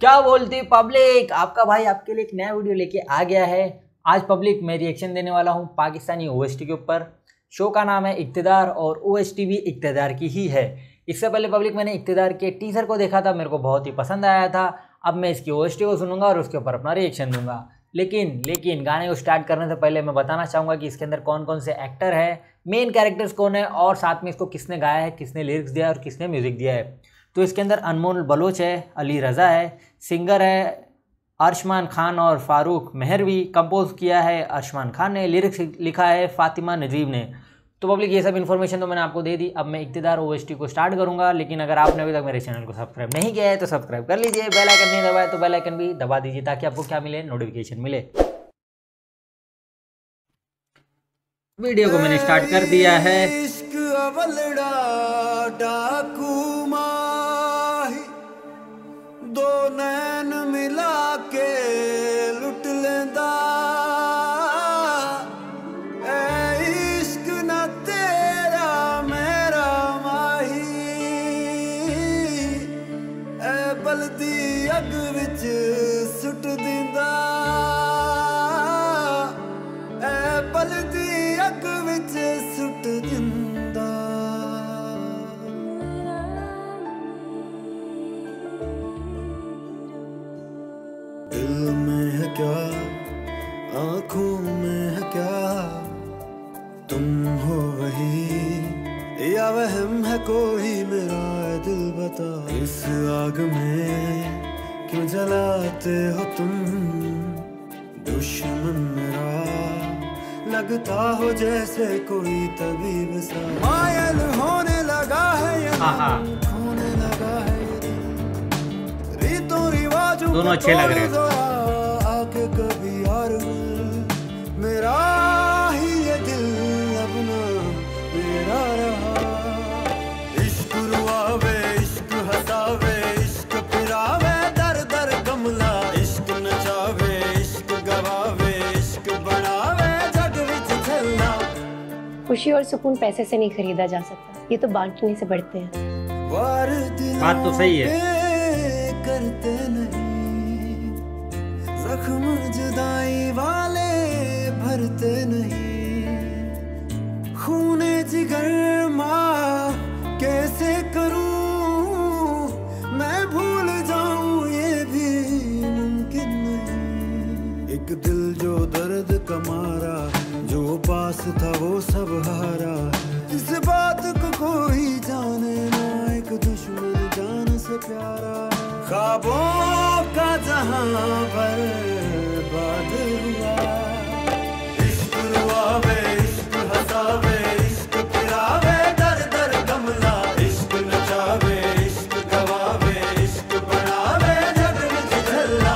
क्या बोलती पब्लिक आपका भाई आपके लिए एक नया वीडियो लेके आ गया है। आज पब्लिक मैं रिएक्शन देने वाला हूँ पाकिस्तानी ओएसटी के ऊपर। शो का नाम है इकतदार और ओएसटी भी इकतदार की ही है। इससे पहले पब्लिक मैंने इकतदार के टीजर को देखा था, मेरे को बहुत ही पसंद आया था। अब मैं इसकी ओएसटी को सुनूँगा और उसके ऊपर अपना रिएक्शन दूँगा। लेकिन लेकिन गाने को स्टार्ट करने से पहले मैं बताना चाहूँगा कि इसके अंदर कौन कौन से एक्टर है मेन कैरेक्टर्स कौन है और साथ में इसको किसने गाया है, किसने लिरिक्स दिया है और किसने म्यूज़िक दिया है। तो इसके अंदर अनमोल बलोच है, अली रज़ा है, सिंगर है अर्शमान खान और फारूक मेहरवी कंपोज किया है। अर्शमान खान ने लिरिक्स लिखा है, फातिमा नजीब ने। तो पब्लिक ये सब इन्फॉर्मेशन तो मैंने आपको दे दी। अब मैं इकतदार ओ को स्टार्ट करूँगा, लेकिन अगर आपने अभी तक मेरे चैनल को सब्सक्राइब नहीं किया है तो सब्सक्राइब कर लीजिए। बेल आइकन नहीं दबाए तो बेल आइकन भी दबा दीजिए, ताकि आपको क्या मिले? नोटिफिकेशन मिले। वीडियो को मैंने स्टार्ट कर दिया है। आँखों में है क्या? तुम हो वही। या वहम है कोई मेरा दिल बता। इस आग में क्यों जलाते हो तुम? दुश्मन मेरा लगता हो जैसे कोई तबीब सा। मायल होने लगा है ये होने लगा है रीतों रिवाजों दोनों अच्छे लग रहे हैं। मेरा ही ये दिल अपना मेरा रहा। इश्क रुआवे इश्क हसावे इश्क फिरावे दर दर गमला। इश्क नचावे इश्क गवावे इश्क बनावे जग विच खुशी और सुकून पैसे से नहीं खरीदा जा सकता। ये तो बांटने से बढ़ते हैं। बात तो सही है। ख्वाबों का जहाँ पर बाद हुआ। इश्क रुआवे इश्क हसावे इश्क फिरावे दर दर गमला। इश्क नचावे इश्क गवावे इश्क बनावे जग झल्ला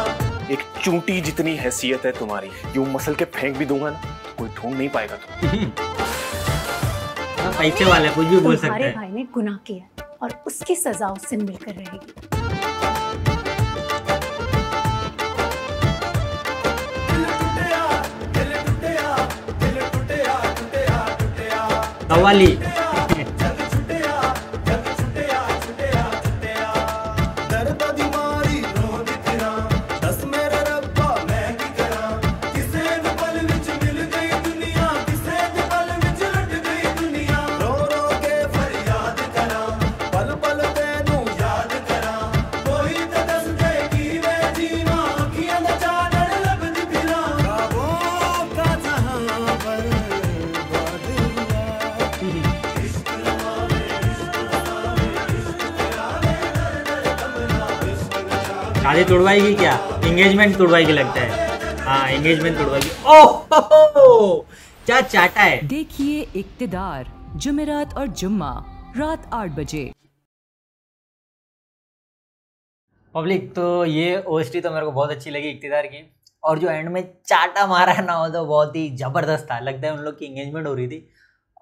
एक चूंटी जितनी हैसियत है तुम्हारी यूँ मसल के फेंक भी दूँगा ना तो कोई ढूंढ नहीं पाएगा तुम हाँ, पैसे वाले कुछ भी बोल सकते तुम्हारे हैं। भाई ने गुनाह किया और उसकी सजा उससे मिलकर रहेगी। कव्वाली शादी तुड़वाएगी क्या? एंगेजमेंट तुड़वाएगी लगता है। हाँ एंगेजमेंट तुड़वाएगी। ओह! क्या चाटा है? देखिए इक्तदार जुमेरात और जुम्मा रात आठ बजे। पब्लिक तो ये ओ तो मेरे को बहुत अच्छी लगी इकतदार की। और जो एंड में चाटा मारा है ना वो तो बहुत ही ज़बरदस्त था। लगता है उन लोग की इंगेजमेंट हो रही थी।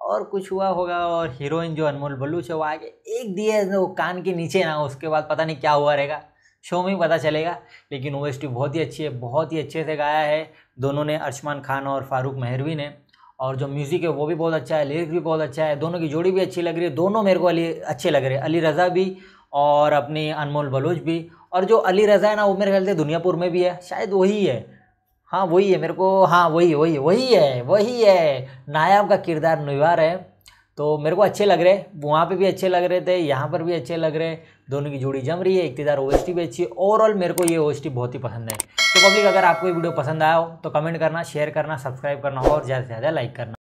और कुछ हुआ होगा और हीरोइन जो अनमोल बलूच है वो आगे एक दिए वो कान के नीचे ना उसके बाद पता नहीं क्या हुआ रहेगा। शो में ही पता चलेगा। लेकिन ओ बहुत ही अच्छी है, बहुत ही अच्छे से गाया है। दोनों ने अर्शमान खान और फारूक मेहरवी ने। और जो म्यूज़िक है वो भी बहुत अच्छा है, लिरिक्स भी बहुत अच्छा है, दोनों की जोड़ी भी अच्छी लग रही है। दोनों मेरे को अली, अच्छे लग रहे हैं। अली रज़ा भी और अपनी अनमोल बलोच भी। और जो अली रज़ा है ना, वो मेरे ख्याल से दुनियापुर में भी है। शायद वही है। हाँ वही है मेरे को। हाँ वही वही वही है वही है। नायाब का किरदार निभा रहे हैं। तो मेरे को अच्छे लग रहे वहाँ पे भी अच्छे लग रहे थे, यहाँ पर भी अच्छे लग रहे दोनों की जोड़ी जम रही है इकतदार ओ भी अच्छी है। ओवरऑल मेरे को ये ओ बहुत ही पसंद है। तो पब्लिक अगर आपको ये वीडियो पसंद आया हो तो कमेंट करना शेयर करना सब्सक्राइब करना और ज़्यादा से ज़्यादा लाइक करना।